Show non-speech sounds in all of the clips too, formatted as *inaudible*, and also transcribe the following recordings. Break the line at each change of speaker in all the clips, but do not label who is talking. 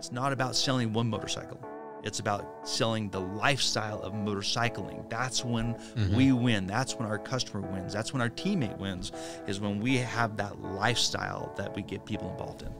it's not about selling one motorcycle. It's about selling the lifestyle of motorcycling. That's when mm-hmm. we win. That's when our customer wins. That's when our teammate wins, is when we have that lifestyle that we get people involved in.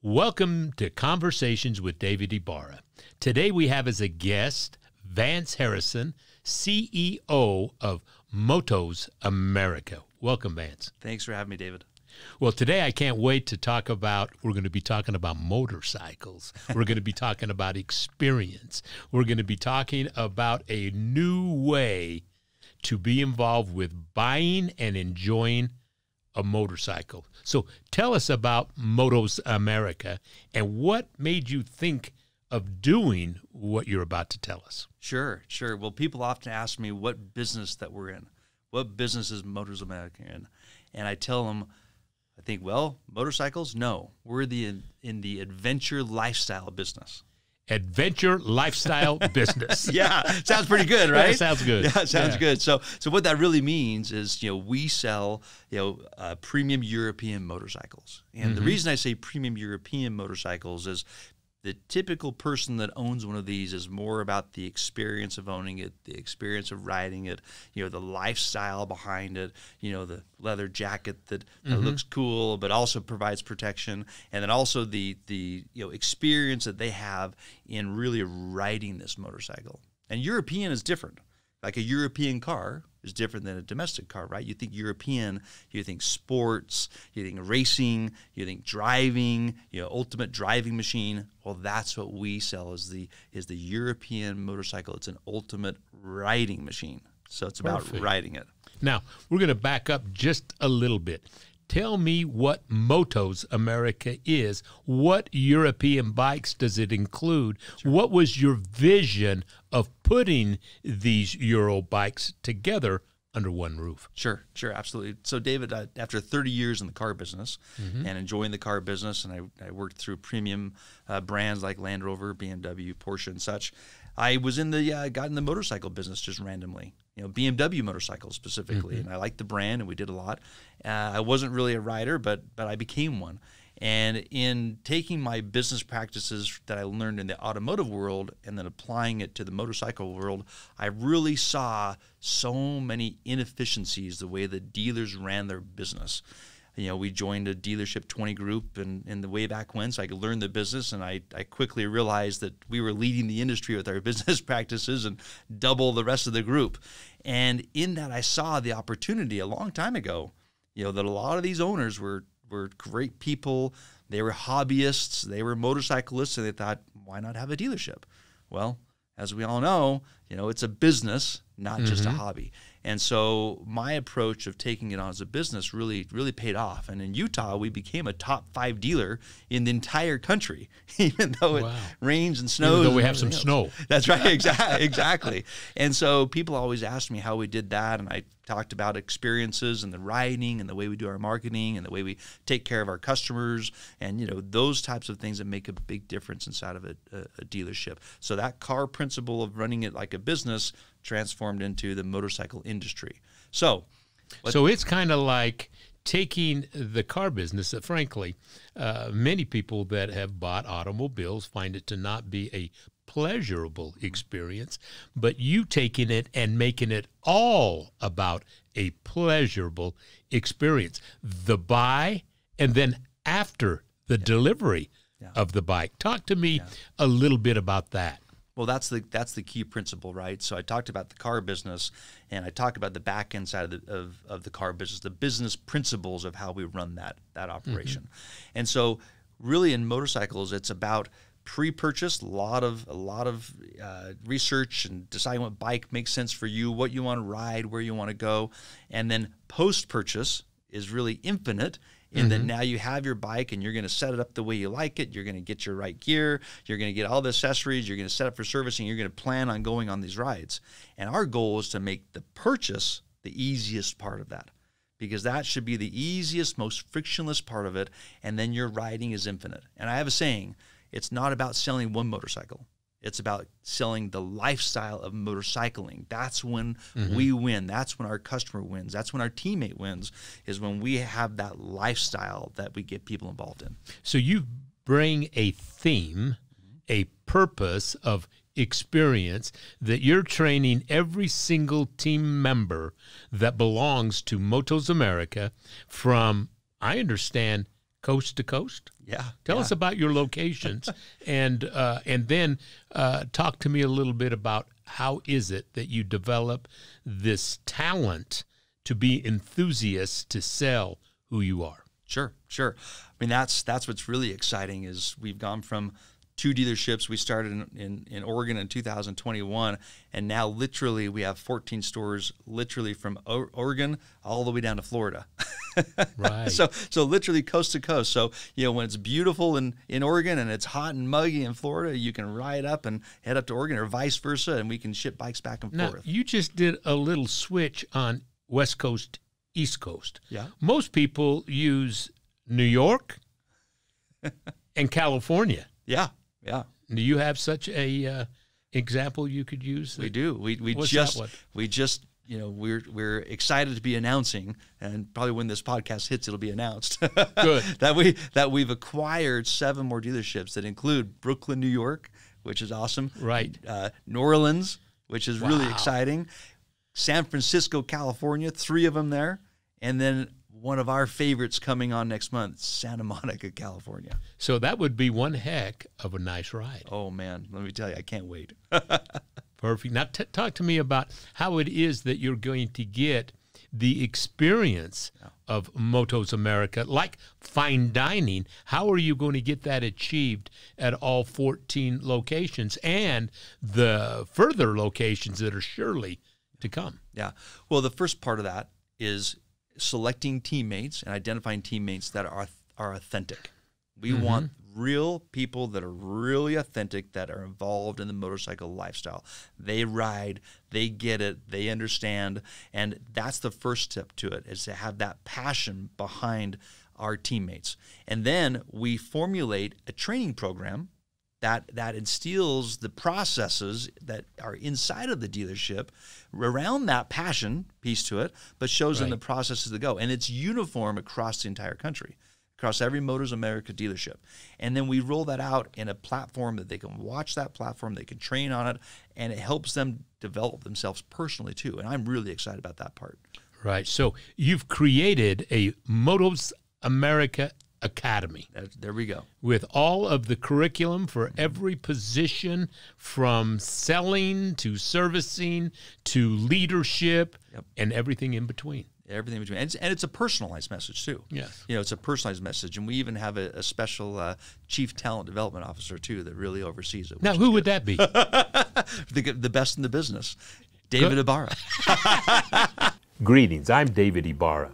Welcome to Conversations with David Ibarra. Today we have as a guest Vance Harrison, CEO of Motos America. Welcome, Vance.
Thanks for having me, David.
Well, today I can't wait to talk about. We're going to be talking about motorcycles. We're going to be talking about experience. We're going to be talking about a new way to be involved with buying and enjoying a motorcycle. So tell us about Motos America and what made you think of doing what you're about to tell us.
Sure, sure. Well, people often ask me what business that we're in. What business is Motos America in? And I tell them, I think, well, motorcycles? No, we're the in, the adventure lifestyle business.
Adventure lifestyle *laughs* business.
yeah, sounds pretty good, *laughs* right?
Yeah, sounds good.
Yeah, sounds yeah. good. So, so what that really means is, you know, we sell, you know, uh, premium European motorcycles, and mm-hmm. the reason I say premium European motorcycles is the typical person that owns one of these is more about the experience of owning it, the experience of riding it, you know, the lifestyle behind it, you know, the leather jacket that, that mm-hmm. looks cool but also provides protection, and then also the the you know experience that they have in really riding this motorcycle. And European is different. Like a European car is different than a domestic car, right? You think European, you think sports, you think racing, you think driving, you know, ultimate driving machine. Well, that's what we sell is the is the European motorcycle. It's an ultimate riding machine. So it's about Perfect. riding it.
Now, we're going to back up just a little bit. Tell me what Motos America is. What European bikes does it include? Sure. What was your vision of putting these Euro bikes together under one roof.
Sure, sure, absolutely. So, David, uh, after 30 years in the car business mm-hmm. and enjoying the car business, and I, I worked through premium uh, brands like Land Rover, BMW, Porsche, and such. I was in the uh, got in the motorcycle business just randomly, you know, BMW motorcycles specifically, mm-hmm. and I liked the brand, and we did a lot. Uh, I wasn't really a rider, but but I became one. And in taking my business practices that I learned in the automotive world and then applying it to the motorcycle world, I really saw so many inefficiencies the way the dealers ran their business. You know, we joined a dealership 20 group and in the way back when, so I could learn the business. And I, I quickly realized that we were leading the industry with our *laughs* business practices and double the rest of the group. And in that, I saw the opportunity a long time ago, you know, that a lot of these owners were were great people. They were hobbyists. They were motorcyclists, and they thought, why not have a dealership? Well, as we all know, you know, it's a business, not mm-hmm. just a mm-hmm. hobby. And so my approach of taking it on as a business really, really paid off. And in Utah, we became a top five dealer in the entire country, *laughs* even though it rains and snows.
Even though we have some else. snow. *laughs*
That's right, exactly, exactly. And so people always ask me how we did that, and I talked about experiences and the riding and the way we do our marketing and the way we take care of our customers and you know those types of things that make a big difference inside of a, a dealership. So that car principle of running it like a business transformed into the motorcycle industry. So,
so it's kind of like taking the car business. Uh, frankly, uh, many people that have bought automobiles find it to not be a pleasurable experience, but you taking it and making it all about a pleasurable experience. The buy and then after the yeah. delivery yeah. of the bike. Talk to me yeah. a little bit about that.
Well, that's the that's the key principle, right? So I talked about the car business, and I talked about the back end side of the, of, of the car business, the business principles of how we run that that operation. Mm-hmm. And so, really, in motorcycles, it's about pre-purchase a lot of a lot of uh, research and deciding what bike makes sense for you what you want to ride where you want to go and then post-purchase is really infinite and mm-hmm. then now you have your bike and you're going to set it up the way you like it. You're going to get your right gear. You're going to get all the accessories. You're going to set up for servicing you're going to plan on going on these rides. And our goal is to make the purchase the easiest part of that because that should be the easiest most frictionless part of it. And then your riding is infinite. And i have a saying it's not about selling one motorcycle. It's about selling the lifestyle of motorcycling. That's when mm-hmm. we win. That's when our customer wins. That's when our teammate wins. Is when we have that lifestyle that we get people involved in.
So you bring a theme, a purpose of experience that you're training every single team member that belongs to Motos America from, I understand, coast to coast.
Yeah.
Tell
yeah.
us about your locations, *laughs* and uh, and then uh, talk to me a little bit about how is it that you develop this talent to be enthusiasts to sell who you are.
Sure, sure. I mean, that's that's what's really exciting is we've gone from two dealerships. We started in, in, in Oregon in 2021, and now literally we have 14 stores, literally from o- Oregon all the way down to Florida. *laughs* *laughs*
Right.
so so literally coast to coast. So you know when it's beautiful in, in Oregon and it's hot and muggy in Florida, you can ride up and head up to Oregon, or vice versa, and we can ship bikes back and
Now
forth.
you just did a little switch on West Coast, East Coast.
Yeah.
Most people use New York *laughs* and California.
Yeah, yeah.
Do you have such a uh, example you could use?
We do. We we
What's
just we just you know we're we're excited to be announcing, and probably when this podcast hits, it'll be announced. *laughs*
Good.
that we that we've acquired seven more dealerships that include Brooklyn, New York, which is awesome.
Right.
Uh, New Orleans, which is really exciting. San Francisco, California, three of them there, and then one of our favorites coming on next month, Santa *laughs* Monica, California.
So that would be one heck of a nice ride.
Oh man, let me tell you, I can't wait. *laughs*
Perfect. Now, t- talk to me about how it is that you're going to get the experience of Motos America, like fine dining. How are you going to get that achieved at all 14 locations and the further locations that are surely to come?
Yeah. Well, the first part of that is selecting teammates and identifying teammates that are are authentic. We mm-hmm. want real people that are really authentic that are involved in the motorcycle lifestyle. They ride, they get it, they understand, and that's the first step to it is to have that passion behind our teammates. And then we formulate a training program that that instills the processes that are inside of the dealership around that passion piece to it, but shows them the processes to go. And it's uniform across the entire country, across every Motos America dealership. And then we roll that out in a platform that they can watch that platform, they can train on it, and it helps them develop themselves personally too. And I'm really excited about that part.
Right. So you've created a Motos America Academy.
There we go.
with all of the curriculum for every position from selling to servicing to leadership
Yep.
and everything in between.
Everything between and it's, and it's a personalized message too
Yes.
you know it's a personalized message and we even have a, a special uh, chief talent development officer too that really oversees it
Now, who would that be? *laughs*
the, the best in the business david ibarra *laughs*
Greetings, I'm David Ibarra.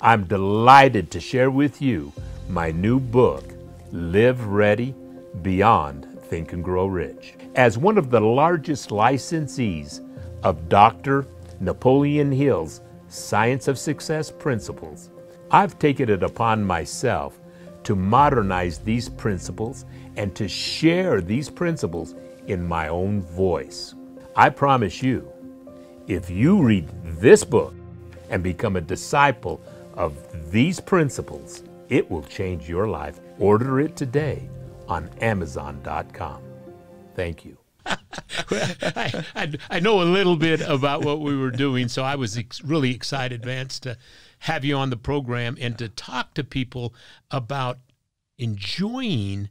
I'm delighted to share with you my new book, Live Ready Beyond Think and Grow Rich. As one of the largest licensees of Dr. Napoleon Hill's Science of Success Principles, I've taken it upon myself to modernize these principles and to share these principles in my own voice. I promise you, if you read this book and become a disciple of these principles, it will change your life. Order it today on Amazon.com. Thank you.
I, I, I know a little bit about what we were doing, so I was ex- really excited, Vance, to have you on the program and to talk to people about enjoying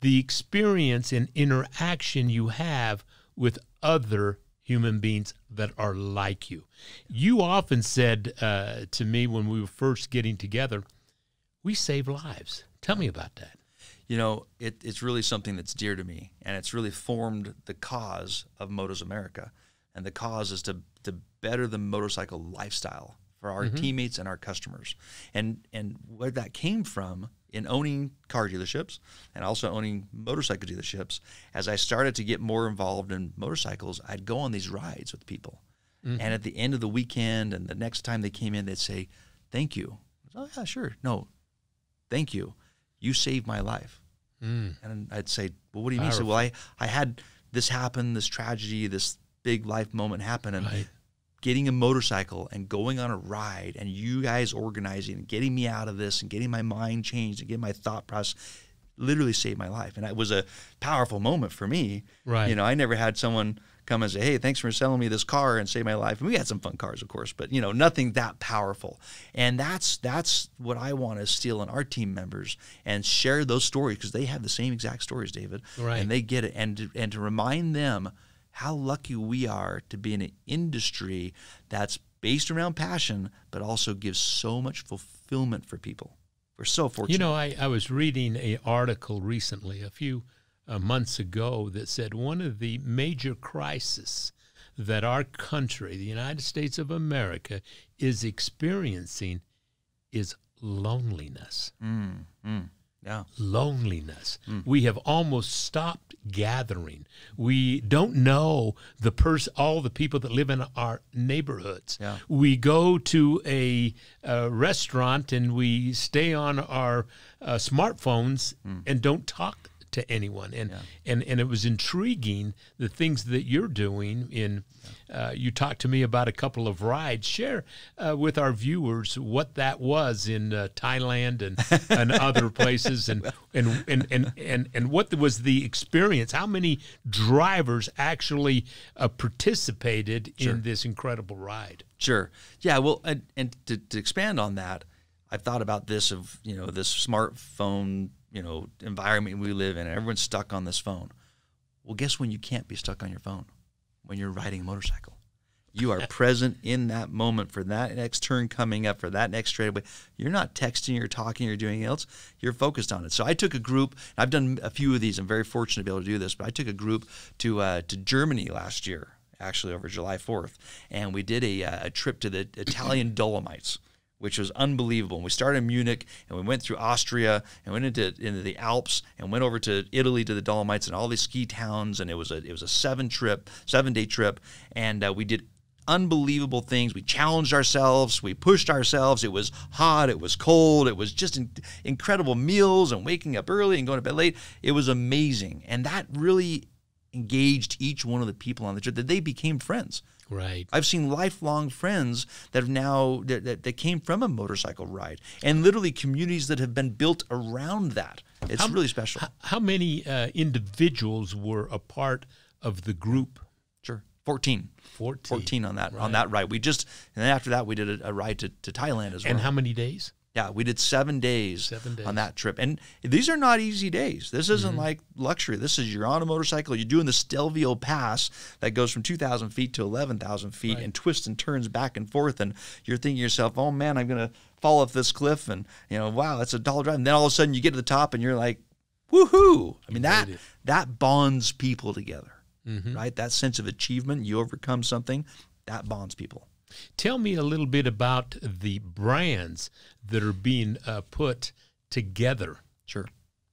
the experience and interaction you have with other human beings that are like you. You often said uh, to me when we were first getting together, we save lives. Tell me about that.
You know it, it's really something that's dear to me and it's really formed the cause of motos america. And the cause is to, to better the motorcycle lifestyle for our mm-hmm. teammates and our customers. And and where that came from in owning car dealerships and also owning motorcycle dealerships as i started to get more involved in motorcycles i'd go on these rides with people. And mm-hmm. at the end of the weekend and the next time they came in they'd say thank you. Oh yeah sure. No. Thank you you saved my life mm. And I'd say, well, what do you mean? He said, well, I, I had this happen, this tragedy, this big life moment happen. And
Right.
getting a motorcycle and going on a ride and you guys organizing and getting me out of this and getting my mind changed and getting my thought process literally saved my life. And it was a powerful moment for me.
Right.
You know, I never had someone come and say, Hey, thanks for selling me this car and save my life. And we had some fun cars, of course, but you know, nothing that powerful. And that's that's what I want to steal in our team members and share those stories because they have the same exact stories, David.
Right.
And they get it. And to, and to remind them how lucky we are to be in an industry that's based around passion, but also gives so much fulfillment for people. We're so fortunate.
You know, I, I was reading a article recently, a few uh, months ago, that said one of the major crises that our country, the United States of America, is experiencing is loneliness.
yeah.
Loneliness. We have almost stopped gathering. We don't know the person, all the people that live in our neighborhoods.
Yeah.
We go to a, uh restaurant and we stay on our uh, smartphones and don't talk to anyone. And, and and it was intriguing the things that you're doing. In uh, you talked to me about a couple of rides. Share uh, with our viewers what that was in uh, Thailand and *laughs* and other places, and and, and and and and what was the experience? How many drivers actually uh, participated in this incredible ride?
Sure. Yeah. Well, and, and to, to expand on that, I've thought about this of you know this smartphone you know environment we live in. Everyone's stuck on this phone. Well, guess when you can't be stuck on your phone? When you're riding a motorcycle. You are *laughs* present in that moment for that next turn coming up, for that next straightaway. You're not texting or talking or doing anything else. You're focused on it. So I took a group. I've done a few of these. I'm very fortunate to be able to do this. But I took a group to uh, to Germany last year, actually over July 4th, and we did a, uh, a trip to the Italian *clears throat* Dolomites which was unbelievable. And we started in Munich and we went through Austria and went into into the Alps and went over to Italy to the Dolomites and all these ski towns. And it was a it was a seven trip, seven day trip, and uh, we did unbelievable things. We challenged ourselves, we pushed ourselves. It was hot, it was cold, it was just in, incredible meals and waking up early and going to bed late. It was amazing, and that really engaged each one of the people on the trip. That they became friends.
Right.
I've seen lifelong friends that have now that, that, that came from a motorcycle ride, and literally communities that have been built around that. It's really special.
H- How many uh, individuals were a part of the group?
Sure, 14.
14.
14 on that on that ride. We just and then after that we did a, a ride to, to Thailand as well.
And how many days?
Yeah, we did seven days,
Seven days.
on that trip. And these are not easy days. This isn't
Mm-hmm.
like luxury. This is you're on a motorcycle, you're doing the Stelvio Pass that goes from 2,000 feet to 11,000 feet and twists and turns back and forth. And you're thinking to yourself, oh man, I'm going to fall off this cliff. And, you know, wow, that's a dollar drive. And then all of a sudden you get to the top and you're like, woohoo. I mean, that, that bonds people together,
Mm-hmm.
right? That sense of achievement, you overcome something, that bonds people.
Tell me a little bit about the brands that are being uh, put together.
Sure.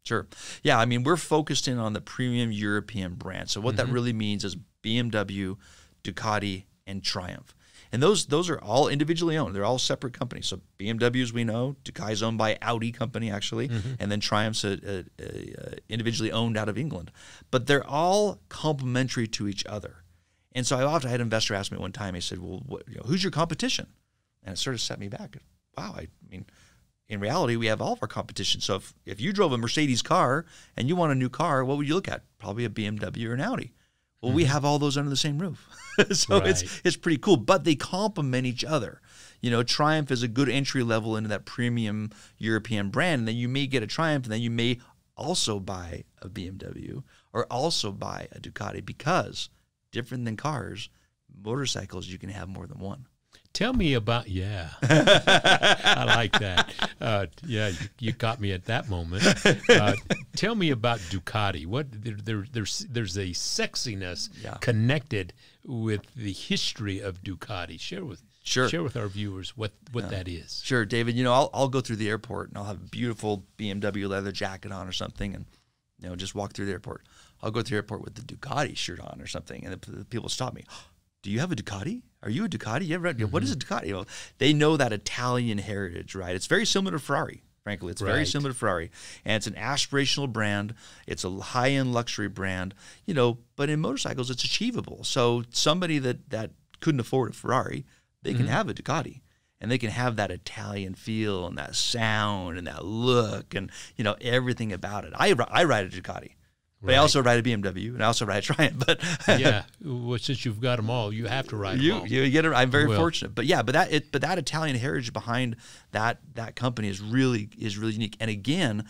Sure. Yeah, I mean, we're focused in on the premium European brand. So what that really means is BMW, Ducati, and Triumph. And those those are all individually owned. They're all separate companies. So BMWs we know, Ducati's owned by Audi company actually, and then Triumph's a, a, a individually owned out of England. But they're all complementary to each other. And so I often had an investor ask me one time. He said, "Well, what, you know, who's your competition?" And it sort of set me back. Wow, I mean, in reality, we have all of our competition. So if, if you drove a Mercedes car and you want a new car, what would you look at? Probably a BMW or an Audi. Well, we mm-hmm. have all those under the same roof. *laughs* so
Right.
it's it's pretty cool, but they complement each other. You know, Triumph is a good entry level into that premium European brand, and then you may get a Triumph, and then you may also buy a BMW or also buy a Ducati because different than cars, motorcycles you can have more than one.
Tell me about yeah, *laughs* I like that. Uh, yeah, you, you caught me at that moment. Uh, tell me about Ducati. What there, there, there's there's a sexiness
Yeah.
connected with the history of Ducati. Share with
Sure.
share with our viewers what what that is.
Sure, David. You know, I'll, I'll go through the airport and I'll have a beautiful BMW leather jacket on or something, and you know, just walk through the airport. I'll go to the airport with the Ducati shirt on or something, and the, the people stop me. *gasps* Do you have a Ducati? Are you a Ducati? You ever, What is a Ducati? Well, they know that Italian heritage, right? It's very similar to Ferrari. Frankly, it's very similar to Ferrari, and it's an aspirational brand. It's a high-end luxury brand, you know. But in motorcycles, it's achievable. So somebody that that couldn't afford a Ferrari, they
Mm-hmm.
can have a Ducati, and they can have that Italian feel and that sound and that look and you know everything about it. I I ride a Ducati, but I also ride a BMW and I also ride a Triumph. But *laughs*
yeah. Well, since you've got them all, you have to ride.
you you get it. I'm very
Well-
fortunate, but yeah, but that it, but that Italian heritage behind that that company is really is really unique. And again,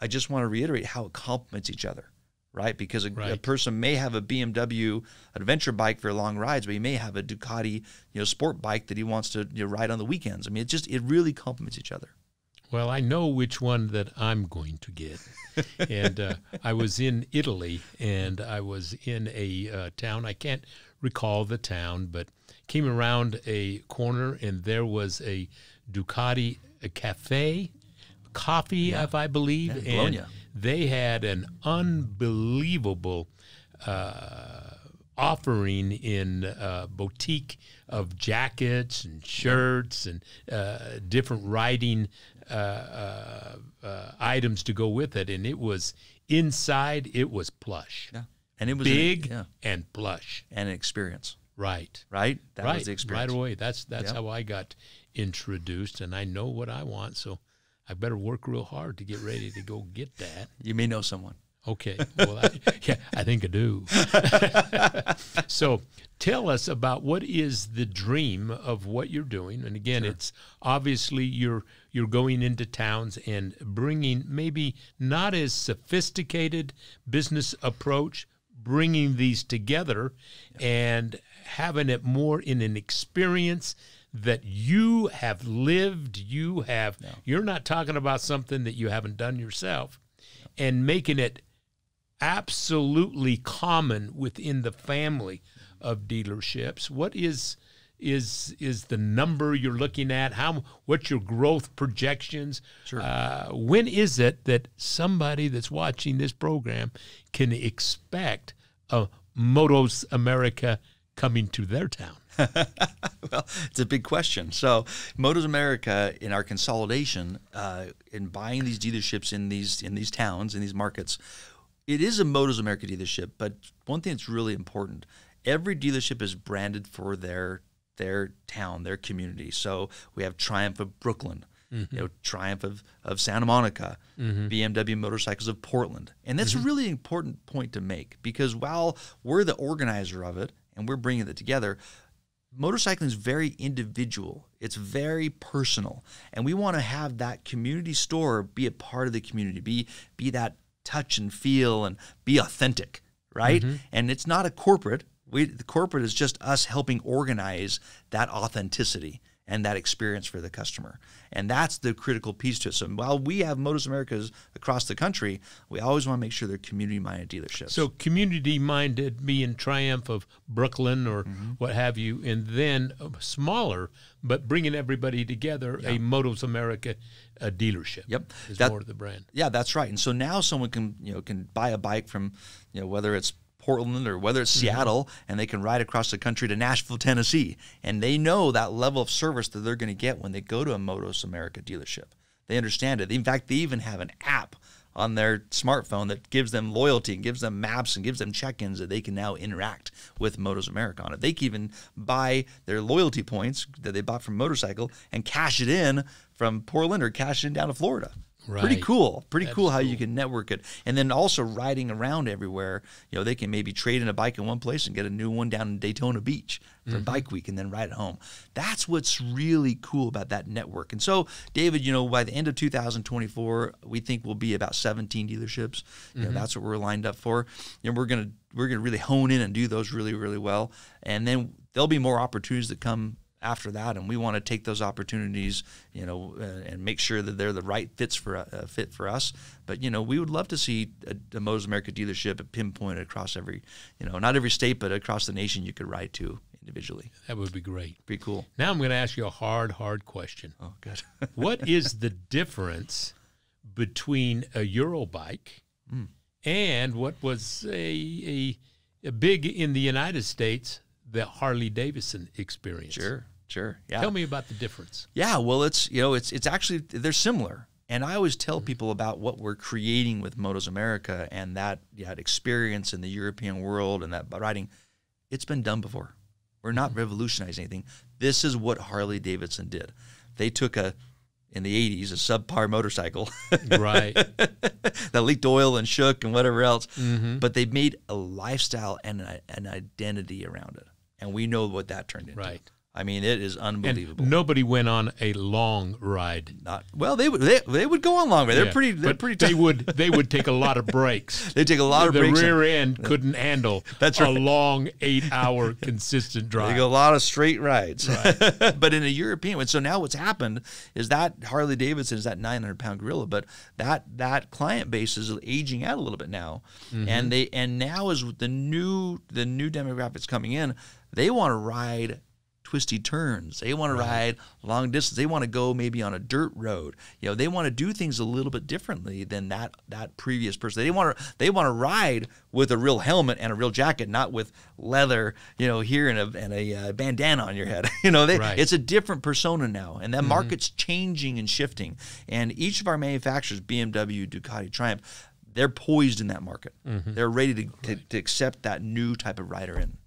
I just want to reiterate how it complements each other, right? Because a, a person may have a BMW adventure bike for long rides, but he may have a Ducati you know sport bike that he wants to you know, ride on the weekends. I mean, it just it really complements each other.
Well, I know which one that I'm going to get. *laughs* and uh, I was in Italy and I was in a uh, town. I can't recall the town, but came around a corner and there was a Ducati a cafe, coffee, if I believe.
Yeah,
and they had an unbelievable uh, offering in uh, boutique of jackets and shirts and uh, different riding uh, uh, uh, items to go with it, and it was inside. It was plush,
Yeah, and it was an-
big
yeah,
and plush.
and an experience,
Right,
right? That
right,
was the experience.
right away. That's that's
Yeah.
how I got introduced, and I know what I want, so I better work real hard to get ready to go get that.
You may know someone.
Okay. Well, I, *laughs* yeah, I think I do. *laughs* so, tell us about what is the dream of what you're doing. And again, it's obviously you're you're going into towns and bringing maybe not as sophisticated business approach, bringing these together and having it more in an experience that you have lived, you have you're not talking about something that you haven't done yourself and making it absolutely common within the family of dealerships. What is is is the number you're looking at? How what's your growth projections?
Sure.
Uh, when is it that somebody that's watching this program can expect a Motos America coming to their town? *laughs*
well, it's a big question. So, Motos America, in our consolidation, uh, in buying these dealerships in these in these towns in these markets, it is a Motos America dealership. But one thing that's really important: every dealership is branded for their their town, their community. So we have Triumph of Brooklyn. You know, mm-hmm. Triumph of, of Santa Monica, mm-hmm. BMW Motorcycles of Portland. And that's a mm-hmm. really important point to make because while we're the organizer of it and we're bringing it together, motorcycling is very individual. It's very personal, and we want to have that community store be a part of the community, be be that touch and feel, and be authentic, right? Mm-hmm. And it's not a corporate. We the corporate is just us helping organize that authenticity and that experience for the customer, and that's the critical piece to it. So while we have Motos Americas across the country, we always want to make sure they're community-minded dealerships.
So community minded, being Triumph of Brooklyn or
Mm-hmm.
what have you, and then smaller, but bringing everybody together, a Motos America uh, dealership.
Yep.
is
That-
more of the brand.
Yeah, that's right. And so now someone can you know can buy a bike from you know whether it's Portland or whether it's mm-hmm. Seattle, and they can ride across the country to Nashville, Tennessee, and they know that level of service that they're going to get when they go to a Motos America dealership. They understand it. In fact, they even have an app on their smartphone that gives them loyalty and gives them maps and gives them check-ins that they can now interact with Motos America on it. They can even buy their loyalty points that they bought from motorcycle and cash it in from Portland or cash it in down to Florida. Pretty cool. Pretty
That's
cool how you can network it. And then also riding around everywhere, you know, they can maybe trade in a bike in one place and get a new one down in Daytona Beach for
Mm-hmm.
bike week and then ride it home. That's what's really cool about that network. And so, David, you know, by the end of 2024, we think we'll be about 17 dealerships. You know,
Mm-hmm.
that's what we're lined up for. And we're going to we're going to really hone in and do those really really well. And then there'll be more opportunities that come after that and we want to take those opportunities you know uh, and make sure that they're the right fits for uh, fit for us but you know we would love to see a, a Motos America dealership pinpointed across every you know not every state but across the nation you could ride to individually
That would be great.
pretty cool
Now I'm going to ask you a hard, hard question.
oh good *laughs*
what is the difference between a Eurobike
Hmm.
and what was a, a, a big in the United States, the Harley Davidson experience?
sure sure yeah
Tell me about the difference.
Yeah, well, it's you know, it's it's actually they're similar, And I always tell mm-hmm. people about what we're creating with Motos America and that, that experience in the European world and that riding. It's been done before. We're not mm-hmm. revolutionizing anything. This is what Harley Davidson did. They took a in the 80s a subpar motorcycle
right *laughs*
that leaked oil and shook and whatever else mm-hmm. but they made a lifestyle and a, an identity around it and we know what that turned into
Right.
I mean it is unbelievable
and nobody went on a long ride
not well they would they, they would go on longer they're
Yeah,
pretty they're pretty
they
tough.
would they would take a lot of *laughs* breaks
they take a lot of
the
breaks and-
rear end couldn't handle *laughs*
That's right.
a long eight hour *laughs* consistent
They
drive
go a lot of straight rides, but in a European one. So now what's happened is that Harley Davidson is that 900 pound gorilla, but that that client base is aging out a little bit now, mm-hmm. and they and now is with the new the new demographics coming in. They want to ride twisty turns. They want to ride long distance. They want to go maybe on a dirt road. You know, they want to do things a little bit differently than that that previous person. They want to they want to ride with a real helmet and a real jacket, not with leather. You know, here and a and a uh, bandana on your head. *laughs* you know, they,
Right.
it's a different persona now, and that market's changing and shifting. And each of our manufacturers, BMW, Ducati, Triumph. They're poised in that market. They're ready to, to, to accept that new type of rider in.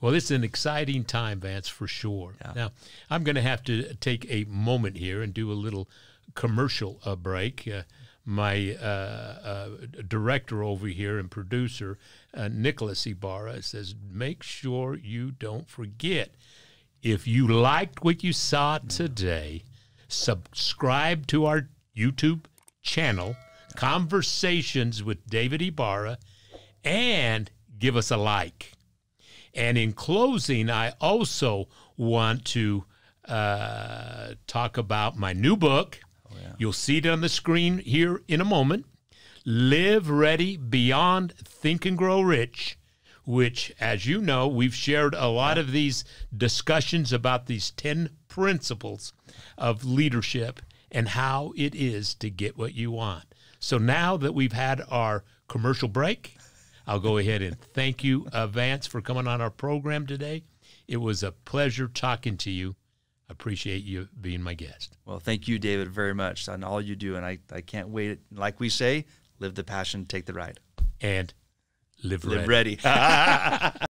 Well, it's an exciting time, Vance, for sure. Now, I'm going to have to take a moment here and do a little commercial uh, break. Uh, my uh, uh, director over here and producer, uh, Nicholas Ibarra, says, make sure you don't forget. If you liked what you saw today, subscribe to our YouTube channel, Conversations with David Ibarra, and give us a like. And in closing, I also want to uh, talk about my new book. You'll see it on the screen here in a moment. Live Ready Beyond Think and Grow Rich, which, as you know, we've shared a lot of these discussions about these 10 principles of leadership and how it is to get what you want. So now that we've had our commercial break, I'll go ahead and thank you, uh, Vance, for coming on our program today. It was a pleasure talking to you. I Appreciate you being my guest.
Well, thank you, David, very much on all you do. And I, I can't wait. Like we say, live the passion, take the ride.
And live,
Live
ready.
ready. *laughs*